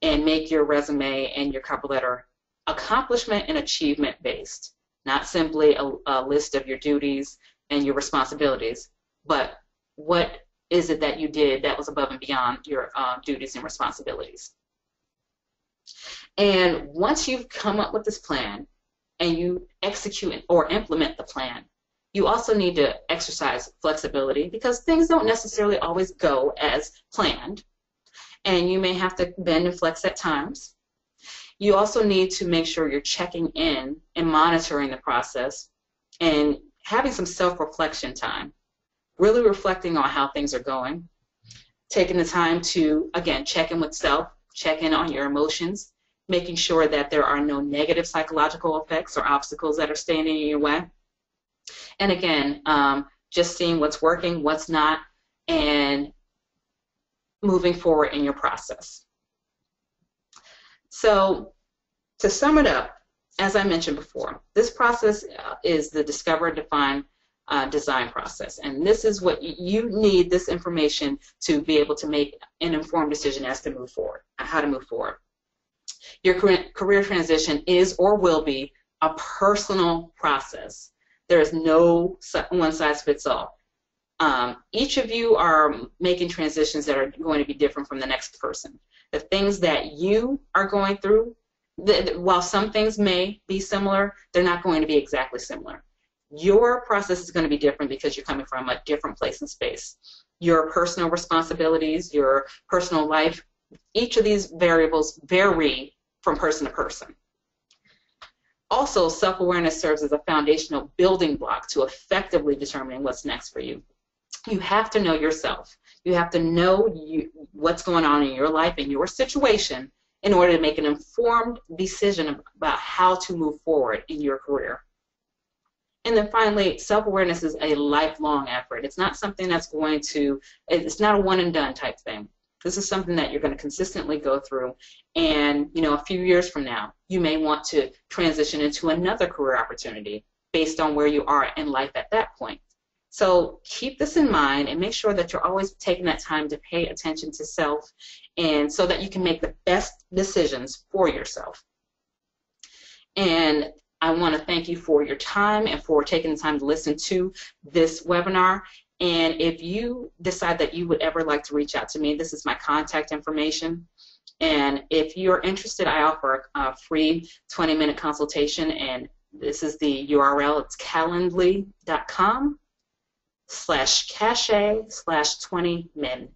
and make your resume and your cover letter accomplishment and achievement based, not simply a, a list of your duties and your responsibilities, but what is it that you did that was above and beyond your uh, duties and responsibilities. And once you've come up with this plan and you execute or implement the plan, you also need to exercise flexibility because things don't necessarily always go as planned. And you may have to bend and flex at times. You also need to make sure you're checking in and monitoring the process and having some self reflection time really reflecting on how things are going, taking the time to, again, check in with self, check in on your emotions, making sure that there are no negative psychological effects or obstacles that are standing in your way. And again, um, just seeing what's working, what's not, and moving forward in your process. So, to sum it up, as I mentioned before, this process is the discover, define, uh, design process. And this is what you need this information to be able to make an informed decision as to move forward, how to move forward. Your career transition is or will be a personal process. There is no one size fits all. Um, each of you are making transitions that are going to be different from the next person. The things that you are going through, the, while some things may be similar, they're not going to be exactly similar. Your process is going to be different because you're coming from a different place and space. Your personal responsibilities, your personal life, each of these variables vary from person to person. Also, self-awareness serves as a foundational building block to effectively determining what's next for you. You have to know yourself. You have to know you, what's going on in your life and your situation in order to make an informed decision about how to move forward in your career. And then finally, self-awareness is a lifelong effort. It's not something that's going to, it's not a one and done type thing. This is something that you're going to consistently go through. And, you know, a few years from now, you may want to transition into another career opportunity based on where you are in life at that point. So keep this in mind and make sure that you're always taking that time to pay attention to self and so that you can make the best decisions for yourself. And I want to thank you for your time and for taking the time to listen to this webinar. And if you decide that you would ever like to reach out to me, this is my contact information. And if you're interested, I offer a, free 20 minute consultation, and this is the URL. It's calendly.com slash cache slash 20 min.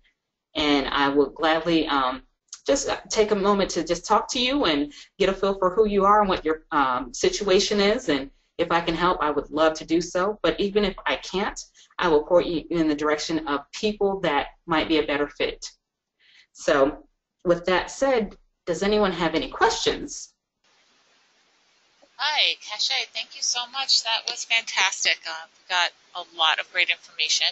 And I will gladly um, just take a moment to just talk to you and get a feel for who you are and what your um, situation is. And if I can help, I would love to do so. But even if I can't, I will point you in the direction of people that might be a better fit. So, with that said, does anyone have any questions? Hi, Cachet. Thank you so much. That was fantastic. Uh, we got a lot of great information.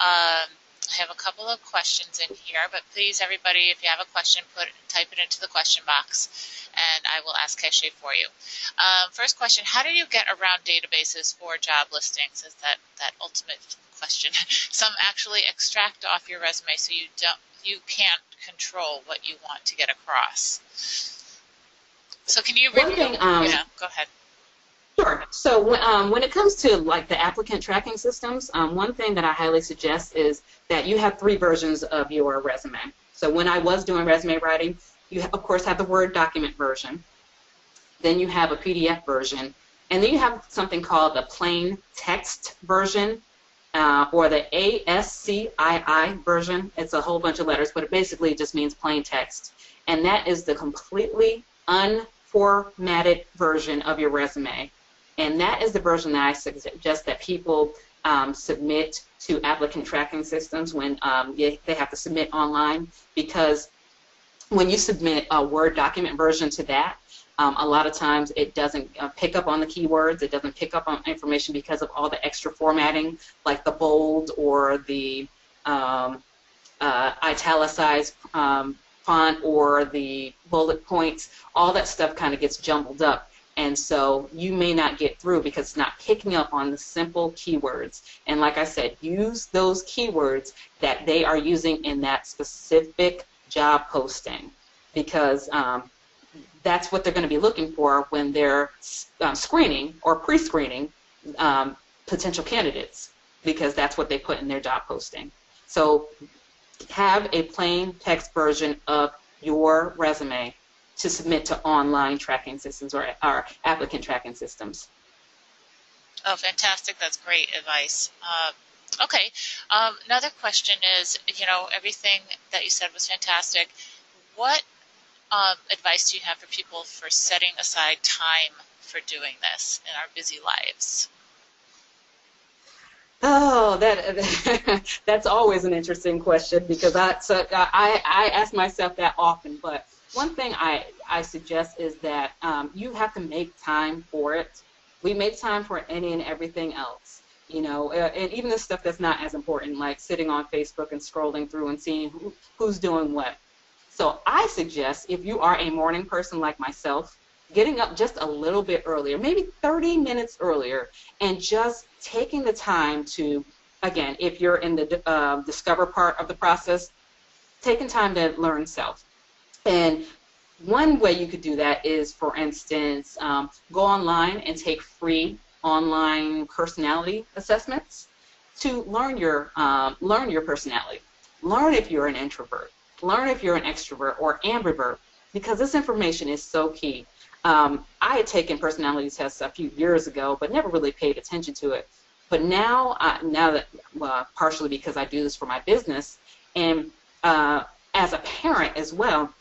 Um, I have a couple of questions in here, but please, everybody, if you have a question, put type it into the question box, and I will ask Cachet for you. Um, first question: How do you get around databases for job listings? Is that that ultimate question? [LAUGHS] Some actually extract off your resume, so you don't you can't control what you want to get across. So can you review? Thing, um, yeah, go ahead. Sure. So um, when it comes to like the applicant tracking systems, um, one thing that I highly suggest is that you have three versions of your resume. So when I was doing resume writing, you of course have the Word document version. Then you have a PDF version, and then you have something called the plain text version, uh, or the ASCII version. It's a whole bunch of letters, but it basically just means plain text. And that is the completely unformatted version of your resume. And that is the version that I suggest that people um, submit to applicant tracking systems when um, they have to submit online because when you submit a Word document version to that, um, a lot of times it doesn't uh, pick up on the keywords, it doesn't pick up on information because of all the extra formatting, like the bold or the um, uh, italicized um, font or the bullet points. All that stuff kind of gets jumbled up. And so you may not get through because it's not picking up on the simple keywords. And like I said, use those keywords that they are using in that specific job posting because um, that's what they're going to be looking for when they're um, screening or pre-screening um, potential candidates because that's what they put in their job posting. So have a plain text version of your resume to submit to online tracking systems or, or applicant tracking systems. Oh, fantastic. That's great advice. Uh, okay. Um, another question is, you know, everything that you said was fantastic. What um, advice do you have for people for setting aside time for doing this in our busy lives? Oh, that [LAUGHS] that's always an interesting question because I so I I ask myself that often. But one thing I, I suggest is that um, you have to make time for it. We make time for any and everything else. you know, uh, and even the stuff that's not as important, like sitting on Facebook and scrolling through and seeing who, who's doing what. So I suggest if you are a morning person like myself, getting up just a little bit earlier, maybe 30 minutes earlier, and just taking the time to, again, if you're in the uh, discover part of the process, taking time to learn self. And one way you could do that is, for instance, um, go online and take free online personality assessments to learn your um, learn your personality. Learn if you're an introvert. Learn if you're an extrovert or ambivert, because this information is so key. Um, I had taken personality tests a few years ago, but never really paid attention to it. But now, uh, now that partially because I do this for my business, and uh, as a parent as well,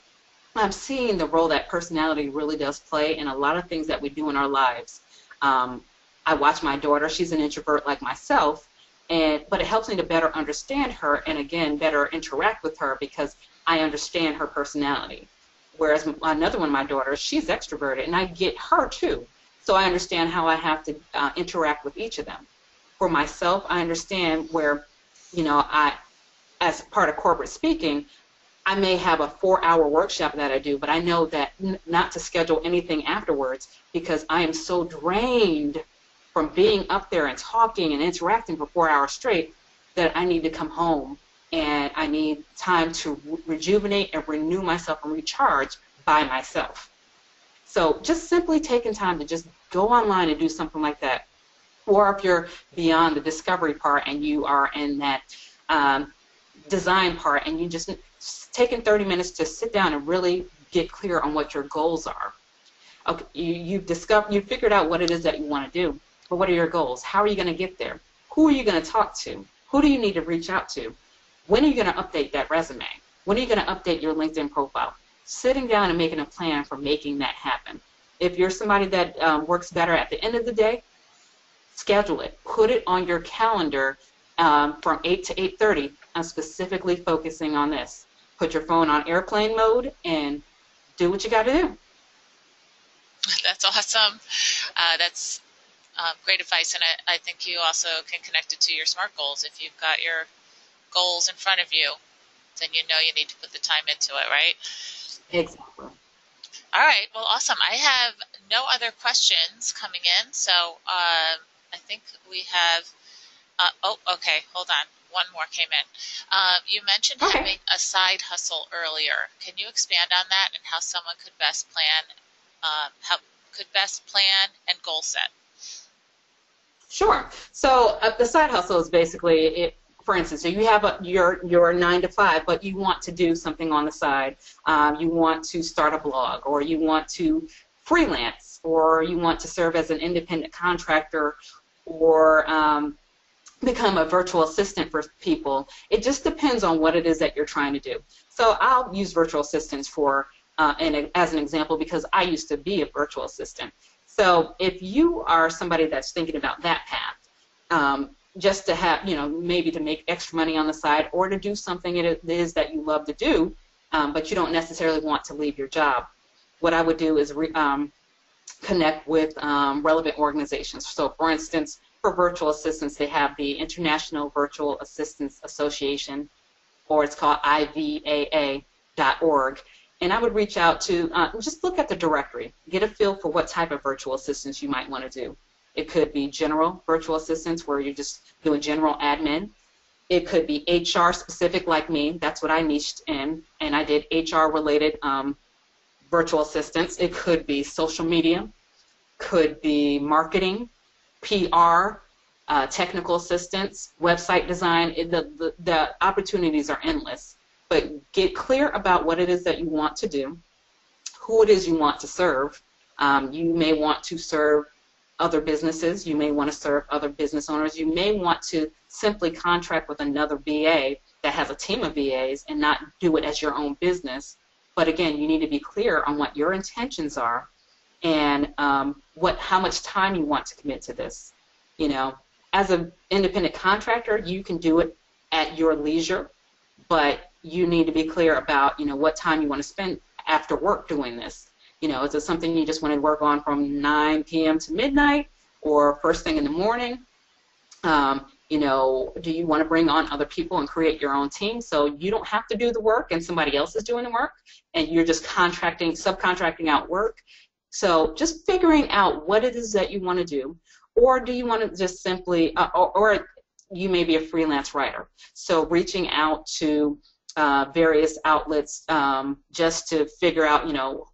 I'm seeing the role that personality really does play in a lot of things that we do in our lives. Um, I watch my daughter; she's an introvert like myself, and but it helps me to better understand her and again better interact with her because I understand her personality. Whereas another one of my daughters, she's extroverted, and I get her too. So I understand how I have to uh, interact with each of them. For myself, I understand where, you know, I, as part of corporate speaking, I may have a four-hour workshop that I do, but I know that n- not to schedule anything afterwards because I am so drained from being up there and talking and interacting for four hours straight that I need to come home and I need time to re- rejuvenate and renew myself and recharge by myself. So just simply taking time to just go online and do something like that. Or if you're beyond the discovery part and you are in that um, design part and you just taking 30 minutes to sit down and really get clear on what your goals are. Okay, you, you've discovered, you've figured out what it is that you want to do, but what are your goals? How are you going to get there? Who are you going to talk to? Who do you need to reach out to? When are you going to update that resume? When are you going to update your LinkedIn profile? Sitting down and making a plan for making that happen. If you're somebody that um, works better at the end of the day, schedule it. Put it on your calendar um, from 8 to 8.30. I'm specifically focusing on this. Put your phone on airplane mode and do what you got to do. That's awesome. Uh, that's um, great advice, and I, I think you also can connect it to your SMART goals. If you've got your goals in front of you, then you know you need to put the time into it, right? Exactly. All right. Well, awesome. I have no other questions coming in, so um, I think we have. Uh, oh, okay. Hold on. One more came in. Um, you mentioned okay. having a side hustle earlier. Can you expand on that and how someone could best plan, um, how could best plan and goal set? Sure. So uh, the side hustle is basically it, for instance, so you have a, your your nine to five, but you want to do something on the side. Um, you want to start a blog, or you want to freelance, or you want to serve as an independent contractor, or um, become a virtual assistant for people. It just depends on what it is that you're trying to do. So I'll use virtual assistants for uh, and as an example because I used to be a virtual assistant. So if you are somebody that's thinking about that path, um, just to have, you know, maybe to make extra money on the side or to do something it is that you love to do, um, but you don't necessarily want to leave your job. What I would do is re, um, connect with um, relevant organizations. So, for instance, for virtual assistants, they have the International Virtual Assistants Association, or it's called IVAA.org. And I would reach out to, uh, just look at the directory, get a feel for what type of virtual assistants you might want to do. It could be general virtual assistants where you're just doing general admin. It could be HR specific like me. That's what I niched in, and I did HR related um, virtual assistants. It could be social media, could be marketing, PR, uh, technical assistance, website design. It, the, the, the opportunities are endless. But get clear about what it is that you want to do, who it is you want to serve. Um, you may want to serve other businesses. You may want to serve other business owners. You may want to simply contract with another VA that has a team of VAs and not do it as your own business. But again, you need to be clear on what your intentions are and um, what how much time you want to commit to this. You know, as an independent contractor, you can do it at your leisure, but you need to be clear about you know what time you want to spend after work doing this. You know, is it something you just want to work on from 9 p.m. to midnight or first thing in the morning? Um, you know, do you want to bring on other people and create your own team so you don't have to do the work and somebody else is doing the work and you're just contracting, subcontracting out work? So just figuring out what it is that you want to do, or do you want to just simply, uh, or, or, you may be a freelance writer. So reaching out to uh, various outlets um, just to figure out, you know,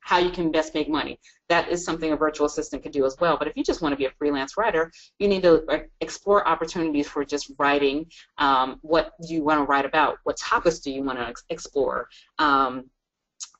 how you can best make money that is something a virtual assistant could do as well. But if you just want to be a freelance writer, you need to uh, explore opportunities for just writing. Um, what you want to write about? What topics do you want to explore? Um,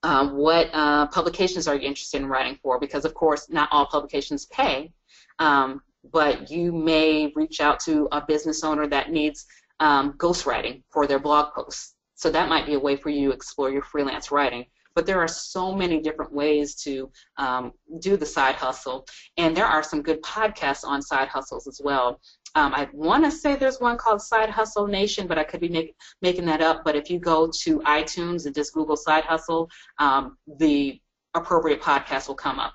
uh, what uh, publications are you interested in writing for? Because of course, not all publications pay, um, but you may reach out to a business owner that needs um, ghostwriting for their blog posts. So that might be a way for you to explore your freelance writing but there are so many different ways to um, do the side hustle. And there are some good podcasts on side hustles as well. Um, I want to say there's one called Side Hustle Nation, but I could be make, making that up. But if you go to iTunes and just Google Side Hustle, um, the appropriate podcast will come up.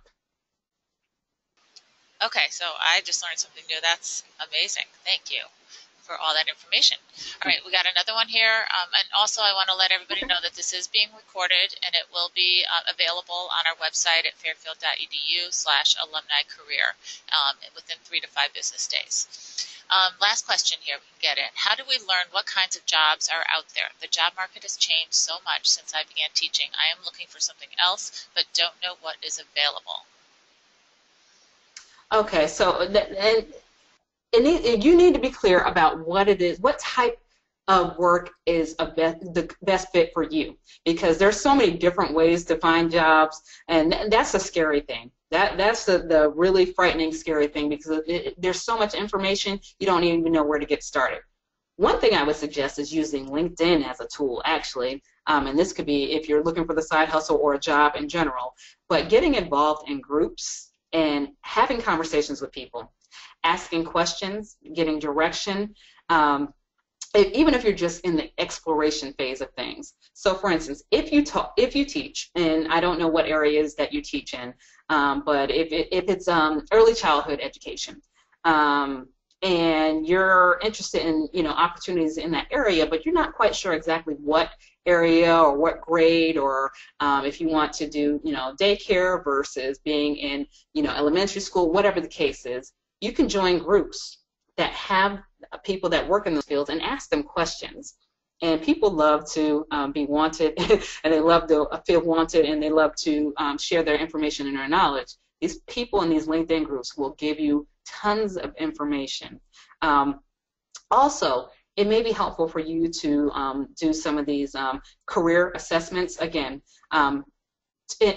Okay, so I just learned something new. That's amazing. Thank you for all that information. All right, we got another one here. Um, and also, I want to let everybody know that this is being recorded and it will be uh, available on our website at fairfield.edu slash alumni career um, within three to five business days. Um, last question here we can get in. How do we learn what kinds of jobs are out there? The job market has changed so much since I began teaching. I am looking for something else, but don't know what is available. Okay, so it, you need to be clear about what it is, what type of work is a the best fit for you. Because there's so many different ways to find jobs and that's a scary thing. That that's the, the really frightening scary thing because it, it, there's so much information you don't even know where to get started. One thing i would suggest is using linkedin as a tool actually. Um, and this could be if you're looking for the side hustle or a job in general. But getting involved in groups and having conversations with people asking questions, getting direction, um, if, even if you're just in the exploration phase of things. So, for instance, if you talk, if you teach, and I don't know what areas that you teach in, um, but if, if it's um, early childhood education, um, and you're interested in you know opportunities in that area, but you're not quite sure exactly what area or what grade, or um, if you want to do you know daycare versus being in you know elementary school, whatever the case is you can join groups that have people that work in those fields and ask them questions. And people love to um, be wanted, [LAUGHS] and they love to feel wanted, and they love to um, share their information and their knowledge. These people in these LinkedIn groups will give you tons of information. Um, also, it may be helpful for you to um, do some of these um, career assessments. Again, um,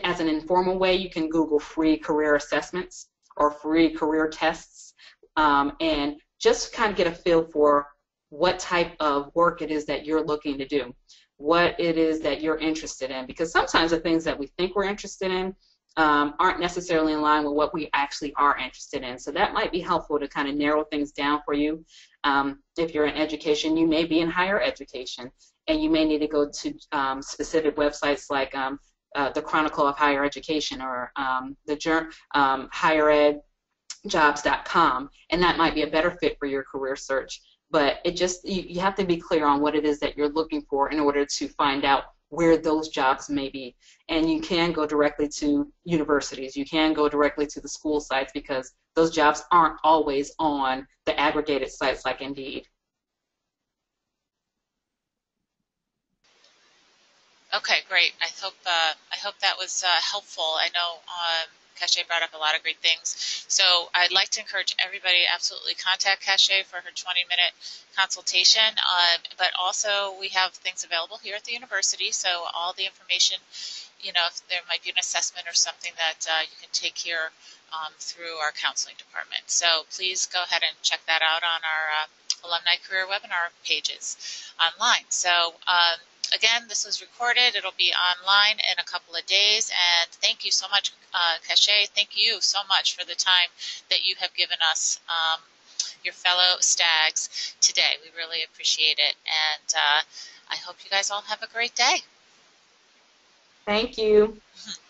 as an informal way, you can Google free career assessments or free career tests um, and just kind of get a feel for what type of work it is that you're looking to do, what it is that you're interested in. Because sometimes the things that we think we're interested in um, aren't necessarily in line with what we actually are interested in. So that might be helpful to kind of narrow things down for you. Um, if you're in education, you may be in higher education, and you may need to go to um, specific websites like um, uh, the Chronicle of Higher Education or um, the um, higheredjobs.com, and that might be a better fit for your career search. But it just you, you have to be clear on what it is that you're looking for in order to find out where those jobs may be. And you can go directly to universities. You can go directly to the school sites because those jobs aren't always on the aggregated sites like Indeed. Okay, great. I hope uh, I hope that was uh, helpful. I know um, Cachet brought up a lot of great things. So I'd like to encourage everybody absolutely contact Cachet for her 20-minute consultation. Um, but also we have things available here at the university. So all the information, you know, if there might be an assessment or something that uh, you can take here um, through our counseling department. So please go ahead and check that out on our uh, alumni career webinar pages online. So. Um, again, this was recorded. It'll be online in a couple of days. And thank you so much, uh, Cachet. Thank you so much for the time that you have given us, um, your fellow stags, today. We really appreciate it. And uh, I hope you guys all have a great day. Thank you. [LAUGHS]